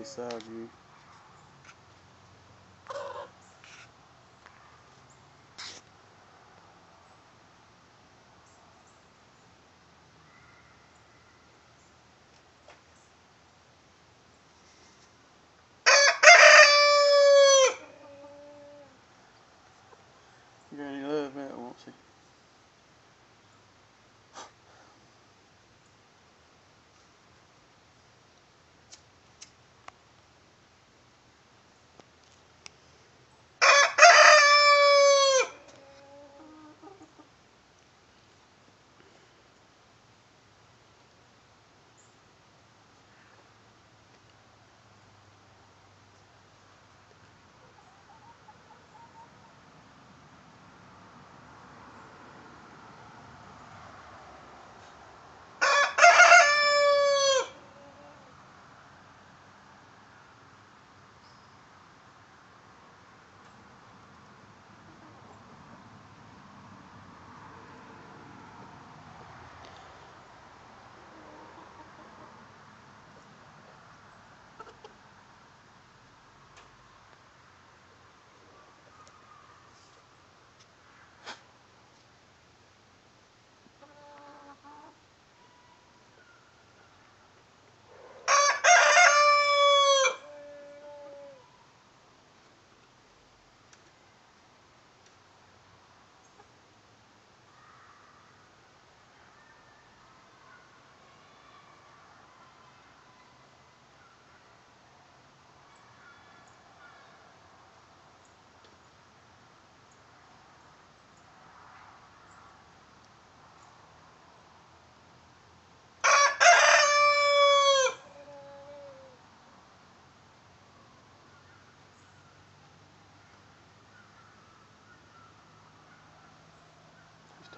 pretty side view. Granny love that, won't she?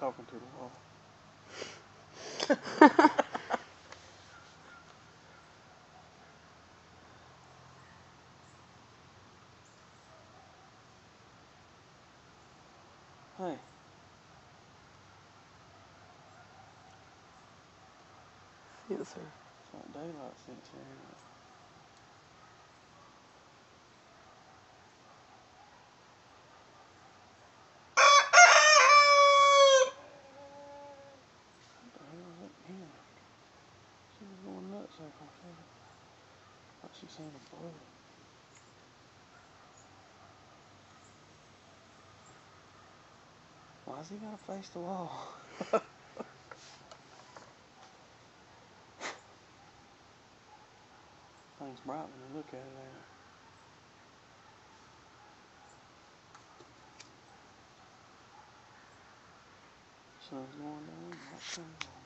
Talking to the wall. Hey. Yes, sir. It's not daylight since here. Thought she seen a bug. Why's he gotta face the wall? Thing's bright when you look at it there. Sun's going down, not coming on.